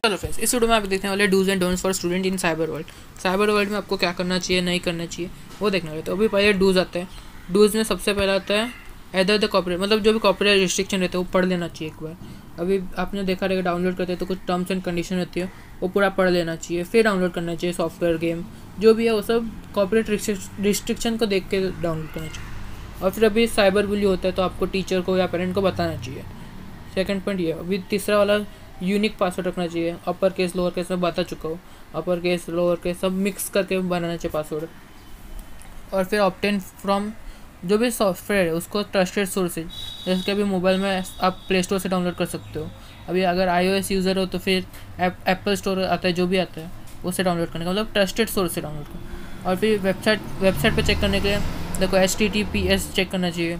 चलो फ्रेंड्स इस वीडियो में आप देखने वाले do's and don'ts for student in cyber world cyber world में आपको क्या करना चाहिए, नहीं करना चाहिए, वो देखने वाले। तो अभी पहले डूज आते हैं। डूज में सबसे पहला आता है एदर द कॉपरेट मतलब जो भी कॉपरेट रिस्ट्रिक्शन रहते हैं, वो पढ़ लेना चाहिए एक बार। अभी आपने देखा रहेगा डाउनलोड करते हैं तो कुछ टर्म्स एंड कंडीशन रहती है, वो पूरा पढ़ लेना चाहिए। फिर डाउनलोड करना चाहिए सॉफ्टवेयर गेम जो भी है, वो सब कॉपरेट रिस्ट्रिक्शन को देख के डाउनलोड करना चाहिए। और फिर अभी साइबर बुली होता है तो आपको टीचर को या पेरेंट को बताना चाहिए। सेकेंड पॉइंट ये, अभी तीसरा वाला यूनिक पासवर्ड रखना चाहिए। अपर केस लोअर केस में बता चुका हूँ। अपर केस लोअर केस सब मिक्स करके बनाना चाहिए पासवर्ड और फिर ऑप्टेन फ्रॉम जो भी सॉफ्टवेयर है, उसको ट्रस्टेड सोर्सेज जैसे कि अभी मोबाइल में आप प्ले स्टोर से डाउनलोड कर सकते हो। अभी अगर आई यूज़र हो तो फिर एप्पल स्टोर आता है, जो भी आता है उससे डाउनलोड करने का मतलब ट्रस्टेड सोर्स से डाउनलोड कर और फिर वेबसाइट वेबसाइट पर चेक करने के लिए देखो एच चेक करना चाहिए।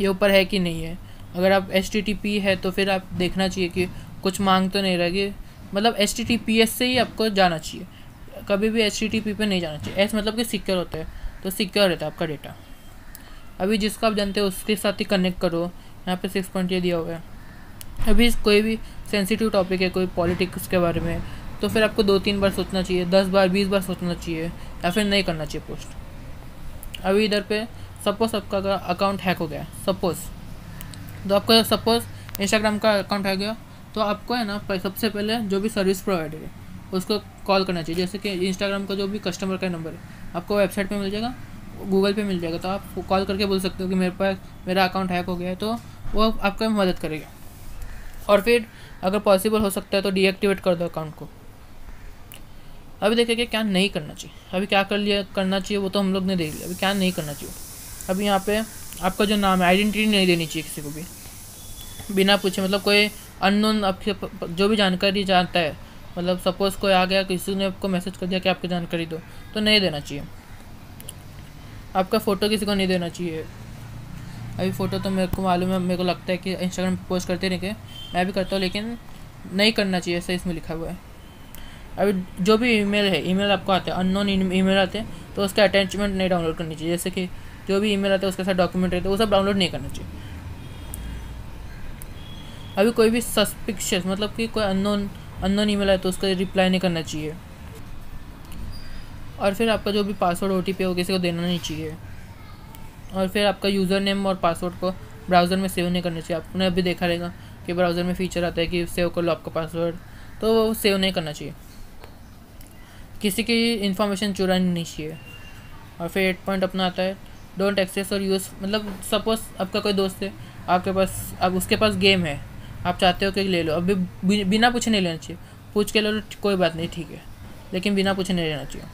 ये ऊपर है कि नहीं है? अगर आप एच है तो फिर आप देखना चाहिए कि कुछ मांग तो नहीं रहेगी मतलब एच से ही आपको जाना चाहिए। कभी भी एच पे नहीं जाना चाहिए। एस मतलब कि सिक्योर होता है। तो सिक्योर रहता है आपका डेटा अभी जिसको आप जानते हो, उसके साथ ही कनेक्ट करो। यहाँ पे सिक्स पॉइंट ये दिया हुआ है। अभी कोई भी सेंसिटिव टॉपिक है, कोई पॉलिटिक्स के बारे में तो फिर आपको दो तीन बार सोचना चाहिए, दस बार, बीस बार सोचना चाहिए, या फिर नहीं करना चाहिए पोस्ट अभी इधर पे सपोज़ आपका अकाउंट हैक हो गया। सपोज़ तो आपका सपोज़ इंस्टाग्राम का अकाउंट हैक गया तो आपको है ना सबसे पहले जो भी सर्विस प्रोवाइडर है, उसको कॉल करना चाहिए। जैसे कि इंस्टाग्राम का जो भी कस्टमर का नंबर है, आपको वेबसाइट पे मिल जाएगा गूगल पे मिल जाएगा। तो आप कॉल करके बोल सकते हो कि मेरे पास, मेरा अकाउंट हैक हो गया है तो वो आपका मदद करेगा। और फिर अगर पॉसिबल हो सकता है तो डीएक्टिवेट कर दो अकाउंट को। अभी देखिए कि क्या नहीं करना चाहिए। अभी क्या कर लिया, करना चाहिए, वो तो हम लोग ने देख लिया। अभी क्या नहीं करना चाहिए। अभी यहाँ पे आपका जो नाम है आइडेंटिटी नहीं देनी चाहिए किसी को भी। बिना पूछे मतलब कोई अननोन आपके जो भी जानकारी जानता है मतलब सपोज़ कोई आ गया, किसी ने आपको मैसेज कर दिया कि आपकी जानकारी दो तो नहीं देना चाहिए। आपका फ़ोटो किसी को नहीं देना चाहिए। अभी फ़ोटो तो मेरे को मालूम है, मेरे को लगता है कि इंस्टाग्राम पर पोस्ट करते के मैं भी करता हूँ, लेकिन नहीं करना चाहिए, ऐसा इसमें लिखा हुआ है। अभी जो भी ईमेल है ईमेल आपको आते हैं अननोन ईमेल आते हैं तो उसका अटैचमेंट नहीं डाउनलोड करनी चाहिए। जैसे कि जो भी ईमेल आता है, उसके साथ डॉक्यूमेंट रहते हैं, वो सब डाउनलोड नहीं करना चाहिए। अभी कोई भी सस्पिक्शियस मतलब कि कोई अननोन अननोन ईमेल आए तो उसका रिप्लाई नहीं करना चाहिए। और फिर आपका जो भी पासवर्ड ओ टी पी हो किसी को देना नहीं चाहिए। और फिर आपका यूज़र नेम और पासवर्ड को ब्राउज़र में सेव नहीं करना चाहिए। आपने अभी देखा रहेगा कि ब्राउज़र में फीचर आता है कि सेव कर लो आपका पासवर्ड तो वो सेव नहीं करना चाहिए। किसी की इन्फॉर्मेशन चुरानी नहीं चाहिए। और फिर एट पॉइंट अपना आता है डोंट एक्सेस और यूज़ मतलब सपोज़ आपका कोई दोस्त है, आपके पास, अब उसके पास गेम है, आप चाहते हो कि ले लो, अभी बिना पूछे नहीं लेना चाहिए। पूछ के ले लो कोई बात नहीं, ठीक है। लेकिन बिना पूछे नहीं लेना चाहिए।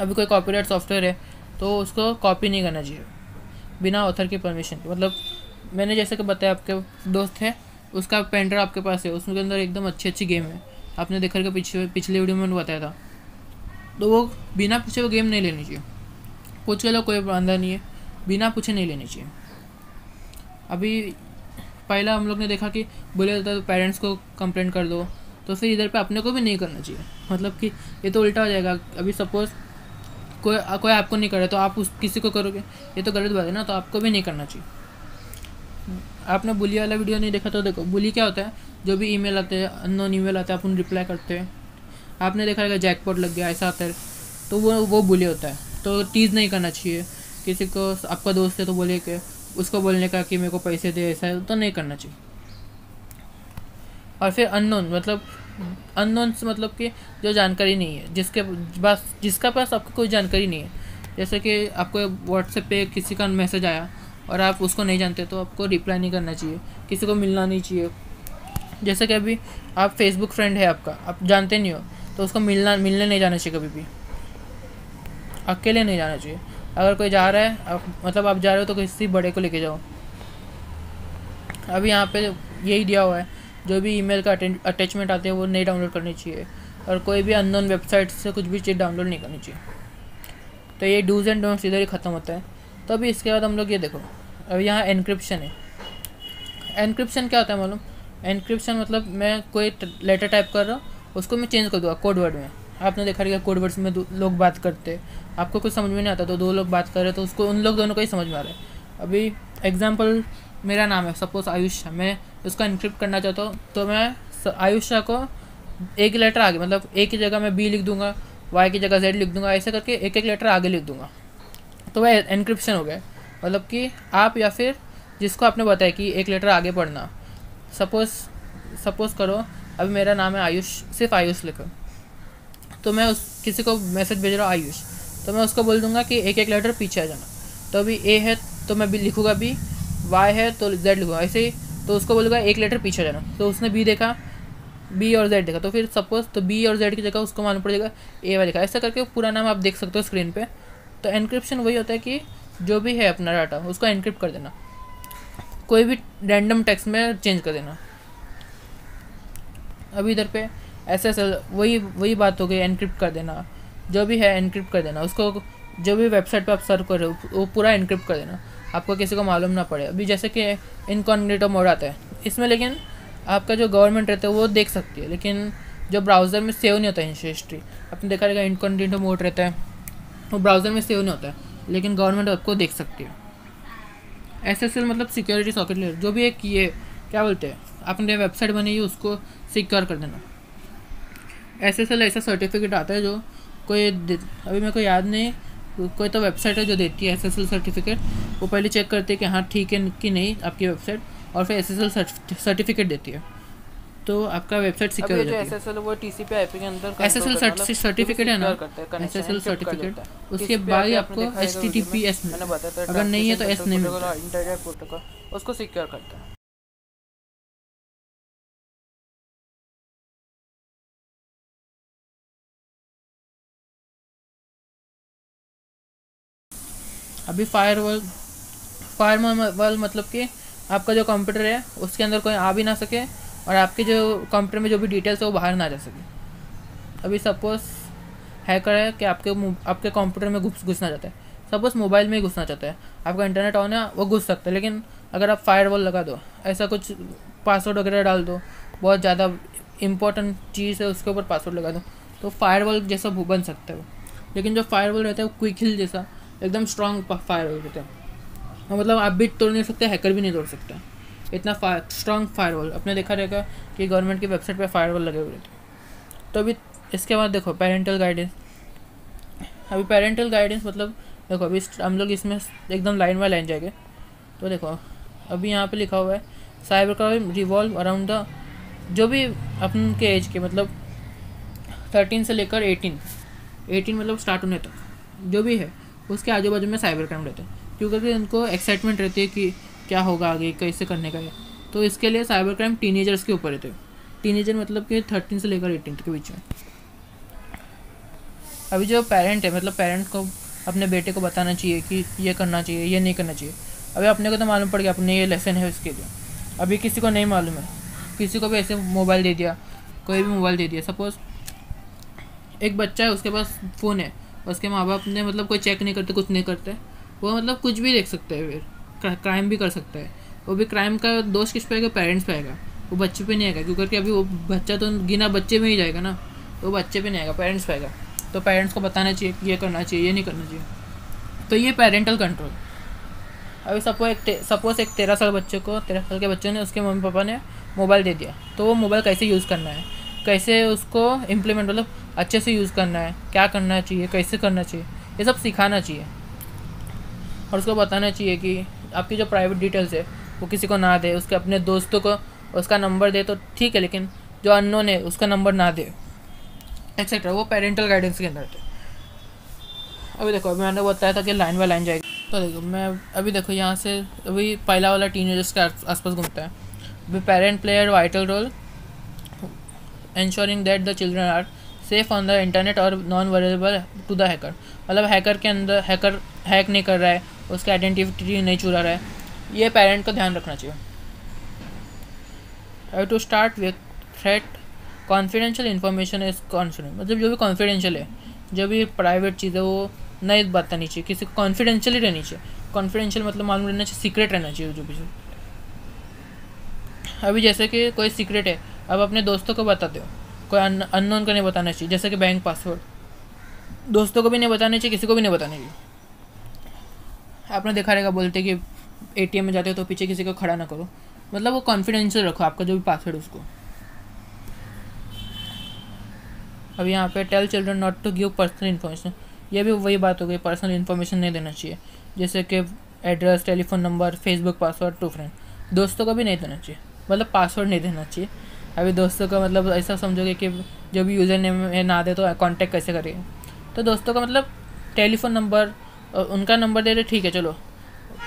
अभी कोई कॉपीराइट सॉफ्टवेयर है तो उसको कॉपी नहीं करना चाहिए। बिना ऑथर की परमिशन के मतलब मैंने जैसे कि बताया, आपके दोस्त है, उसका पेंटर आपके पास है, उसके अंदर एकदम अच्छी अच्छी गेम है। आपने देखा कि पीछे पिछले वीडियो में बताया था। तो वो बिना पूछे वो गेम नहीं लेनी चाहिए। पूछ के लो, कोई बंदा नहीं है। बिना पूछे नहीं लेनी चाहिए। अभी पहला हम लोग ने देखा कि बोले तो पेरेंट्स को कंप्लेंट कर दो तो फिर इधर पे अपने को भी नहीं करना चाहिए। मतलब कि ये तो उल्टा हो जाएगा। अभी सपोज़ कोई कोई आपको नहीं करे तो आप उस, किसी को करोगे? ये तो गलत बात है ना तो आपको भी नहीं करना चाहिए। आपने बुली वाला वीडियो नहीं देखा तो देखो, बुली क्या होता है? जो भी ईमेल आते हैं अननोन ईमेल आते हैं, आप उन रिप्लाई करते हैं। आपने देखा रहेगा जैकपॉट लग गया, ऐसा आता है। तो वो वो बुली होता है। तो टीज़ नहीं करना चाहिए। किसी को, आपका दोस्त है तो बोले कि, उसको बोलने का कि मेरे को पैसे दे, ऐसा तो नहीं करना चाहिए। और फिर अननोन मतलब अननोन से मतलब कि जो जानकारी नहीं है, जिसके पास, जिसका पास आपको कोई जानकारी नहीं है। जैसे कि आपको व्हाट्सएप पे किसी का मैसेज आया और आप उसको नहीं जानते तो आपको रिप्लाई नहीं करना चाहिए। किसी को मिलना नहीं चाहिए। जैसे कि अभी आप फेसबुक फ्रेंड है आपका, आप जानते नहीं हो तो उसको मिलना, मिलने नहीं जाना चाहिए कभी भी। अकेले नहीं जाना चाहिए। अगर कोई जा रहा है आप मतलब आप जा रहे हो तो किसी बड़े को लेके जाओ। अभी यहाँ पे यही दिया हुआ है, जो भी ईमेल का अटैचमेंट आते हैं, वो नहीं डाउनलोड करनी चाहिए। और कोई भी अननोन वेबसाइट से कुछ भी चीज़ डाउनलोड नहीं करनी चाहिए। तो ये डूज एंड डोंट्स इधर ही ख़त्म होता है। तो अभी इसके बाद हम लोग ये देखो अभी यहाँ एनक्रिप्शन है। एनक्रिप्शन क्या होता है मालूम? एनक्रिप्शन मतलब मैं कोई लेटर टाइप कर रहा हूँ, उसको मैं चेंज कर दूँगा कोड वर्ड में। आपने देखा रहेगा कोड वर्ड्स में लोग बात करते आपको कुछ समझ में नहीं आता तो दो लोग बात कर रहे तो उसको उन लोग दोनों को ही समझ में आ रहा है। अभी एग्ज़ाम्पल मेरा नाम है सपोज़ आयुष मैं उसका इनक्रिप्ट करना चाहता हूँ तो मैं आयुष को एक लेटर आगे मतलब एक की जगह मैं बी लिख दूँगा वाई की जगह जेड लिख दूँगा, ऐसे करके एक एक लेटर आगे लिख दूँगा। तो वह इनक्रिप्शन हो गया। मतलब कि आप या फिर जिसको आपने बताया कि एक लेटर आगे पढ़ना सपोज़ सपोज़ करो, अभी मेरा नाम है आयुष, सिर्फ़ आयुष लिखो। तो मैं उस, किसी को मैसेज भेज रहा हूँ, आयुष। तो मैं उसको बोल दूँगा कि एक एक लेटर पीछे आ जाना। तो अभी ए है तो मैं बी लिखूँगा बी वाई है तो जेड लिखूँगा। ऐसे ही तो उसको बोलूँगा एक लेटर पीछे आ जाना। तो उसने बी देखा बी और जेड देखा। तो फिर सपोज़ तो बी और जेड की जगह उसको मालूम पड़ेगा ए वाई लिखा ऐसा करके पूरा नाम आप देख सकते हो स्क्रीन पर तो एनक्रिप्शन वही होता है कि जो भी है अपना डाटा उसको एनक्रिप्ट कर देना। कोई भी रैंडम टेक्स्ट में चेंज कर देना। अभी इधर पे एस एस एल वही वही बात हो गई एनक्रिप्ट कर देना। जो भी है एनक्रिप्ट कर देना। उसको जो भी वेबसाइट पर आप सर्व कर रहे हो, वो पूरा एनक्रिप्ट कर देना। आपको किसी को मालूम ना पड़े। अभी जैसे कि इनकॉन्ग्रेटो मोड आता है। इसमें लेकिन आपका जो गवर्नमेंट रहता है, वो देख सकती है। लेकिन जो ब्राउज़र में सेव नहीं होता है हिस्ट्री आपने देखा रहेगा इनकॉन्ग्रेटो मोड रहता है। वो ब्राउज़र में सेव नहीं होता है। लेकिन गवर्नमेंट आपको देख सकती है। एस एस एल मतलब सिक्योरिटी सॉकेट लेयर जो भी एक ये, क्या बोलते हैं? आपने वेबसाइट बनाई है, उसको सिक्योर कर देना। एस एस एल ऐसा सर्टिफिकेट आता है जो कोई अभी मेरे को याद नहीं कोई तो वेबसाइट है जो देती है एस एस एल सर्टिफिकेट वो पहले चेक करती है कि हाँ ठीक है कि नहीं आपकी वेबसाइट और फिर एस एस एल सर्टिफिकेट देती है। तो आपका वेबसाइट सिक्योर हो जाती है। एसएसएल वो टीसीपी आईपी के अंदर एसएसएल सर्टिफिकेट है ना? एसएसएल सर्टिफिकेट उसके बाद ही आपको एचटीटीपीएस अगर नहीं है तो एस नहीं मिलता। उसको सिक्योर करता है। अभी फायर वॉल फायर वॉल मतलब कि आपका जो कंप्यूटर है, उसके अंदर कोई आ भी ना सके और आपके जो कंप्यूटर में जो भी डिटेल्स है, वो बाहर ना जा सके। अभी सपोज़ हैकर है कि आपके आपके कंप्यूटर में घुस, घुसना चाहता है। सपोज़ मोबाइल में ही घुसना चाहता है। आपका इंटरनेट ऑन है, वो घुस सकता है, लेकिन अगर आप फायर वॉल लगा दो, ऐसा कुछ पासवर्ड वगैरह डाल दो, बहुत ज़्यादा इंपॉर्टेंट चीज़ है, उसके ऊपर पासवर्ड लगा दो तो फायर वॉल जैसा बन सकता है वो। लेकिन जो फायर वॉल रहता है, वो क्विक हिल जैसा एकदम स्ट्रॉन्ग फायर वॉल रहता है। मतलब आप भी तोड़ नहीं सकते हैकर भी नहीं तोड़ सकते। इतना फायर स्ट्रॉन्ग फायर वॉल आपने देखा रहेगा कि गवर्नमेंट की वेबसाइट पर फायर वॉल लगे हुए थे तो अभी इसके बाद देखो पेरेंटल गाइडेंस अभी पेरेंटल गाइडेंस मतलब देखो, अभी हम लोग इसमें एकदम लाइन बाई लाइन जाएँगे। तो देखो, अभी यहाँ पे लिखा हुआ है cyber crime revolve around the जो भी अपन के एज के मतलब थर्टीन से लेकर एटीन एटीन मतलब स्टार्ट होने तक, जो भी है। उसके आजू बाजू में साइबर क्राइम रहते हैं। क्योंकि उनको एक्साइटमेंट रहती है कि क्या होगा आगे, कैसे करने का है। तो इसके लिए साइबर क्राइम टीनेजर्स के ऊपर रहते हैं। टीनेजर मतलब कि थर्टीन से लेकर एटीन के बीच में। अभी जो पेरेंट है मतलब पेरेंट को अपने बेटे को बताना चाहिए कि ये करना चाहिए, ये नहीं करना चाहिए। अभी अपने को तो मालूम पड़ गया, अपने ये लेसन है उसके लिए। अभी किसी को नहीं मालूम है। किसी को भी ऐसे मोबाइल दे दिया, कोई भी मोबाइल दे दिया। सपोज़ एक बच्चा है, उसके पास फ़ोन है। उसके माँ बाप ने मतलब कोई चेक नहीं करते, कुछ नहीं करते। वो मतलब कुछ भी देख सकते हैं फिर। क्राइम भी कर सकता है। वो भी क्राइम का दोष किस पे आएगा? पेरेंट्स पे आएगा। वो बच्चे पे नहीं आएगा, क्योंकि अभी वो बच्चा तो गिना बच्चे में ही जाएगा ना। तो बच्चे पे नहीं आएगा पेरेंट्स पे आएगा। तो पेरेंट्स को बताना चाहिए ये करना चाहिए, ये नहीं करना चाहिए। तो ये पेरेंटल कंट्रोल अभी सपो एक सपोज़ एक तेरह साल बच्चे को, तेरह साल के बच्चे ने उसके मम्मी पापा ने मोबाइल दे दिया। तो वो मोबाइल कैसे यूज़ करना है? कैसे उसको इम्प्लीमेंट मतलब अच्छे से यूज़ करना है, क्या करना चाहिए, कैसे करना चाहिए, ये सब सिखाना चाहिए। और उसको बताना चाहिए कि आपकी जो प्राइवेट डिटेल्स है, वो किसी को ना दे, उसके अपने दोस्तों को उसका नंबर दे तो ठीक है, लेकिन जो अननोन है, उसका नंबर ना दे एक्सेट्रा वो पेरेंटल गाइडेंस के अंदर थे अभी देखो, अभी मैंने बताया था कि लाइन बाई लाइन जाएगी। तो देखो, मैं अभी देखो, यहाँ से अभी पहला वाला टीन एजर्स के आसपास घूमता है। अभी parent play a vital role ensuring that the children are safe on the internet और non vulnerable to the hacker मतलब हैकर के अंदर हैकर हैक नहीं कर रहा है, उसकी आइडेंटिटी नहीं चुरा रहा है। ये पेरेंट का ध्यान रखना चाहिए। I to start with threat confidential information is confident मतलब जो भी कॉन्फिडेंशियल है, जो भी प्राइवेट चीज़ है, वो नहीं बतानी चाहिए। किसी को कॉन्फिडेंशियल ही रहनी चाहिए। कॉन्फिडेंशियल मतलब मालूम रहना चाहिए सीक्रेट रहना चाहिए, जो भी अभी जैसे कि कोई सीक्रेट है, अब अपने दोस्तों को बताते हो। कोई अननोन को नहीं बताना चाहिए, जैसे कि बैंक पासवर्ड दोस्तों को भी नहीं बताना चाहिए, किसी को भी नहीं बताना चाहिए। आपने देखा रहेगा, बोलते कि एटीएम में जाते हो तो पीछे किसी को खड़ा ना करो। मतलब वो कॉन्फिडेंशियल रखो आपका, जो भी पासवर्ड उसको। अब यहाँ पे tell children not to give personal information ये भी वही बात हो गई पर्सनल इन्फॉर्मेशन नहीं देना चाहिए। जैसे कि address telephone number Facebook password to friend दोस्तों को भी नहीं देना चाहिए। मतलब पासवर्ड नहीं देना चाहिए। अभी दोस्तों का मतलब ऐसा समझोगे कि जो भी यूज़र नेम ना दे तो कांटेक्ट कैसे करेंगे तो दोस्तों का मतलब टेलीफोन नंबर उनका नंबर दे रहे, ठीक है, चलो।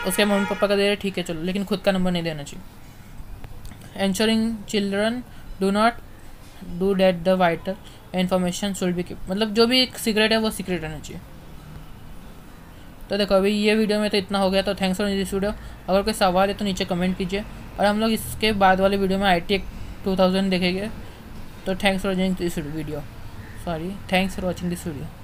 उसके मम्मी पापा का दे रहे, ठीक है, चलो। लेकिन खुद का नंबर नहीं देना चाहिए। Ensuring children do not do that the vital information should be मतलब जो भी एक सीक्रेट है, वो सीक्रेट रहना चाहिए। तो देखो, अभी ये वीडियो में तो इतना हो गया तो थैंक्स फॉर दिस वीडियो अगर कोई सवाल है तो नीचे कमेंट कीजिए। और हम लोग इसके बाद वाले वीडियो में आई टू थाउज़ेंड देखेंगे। तो thanks for watching this video sorry thanks for watching this video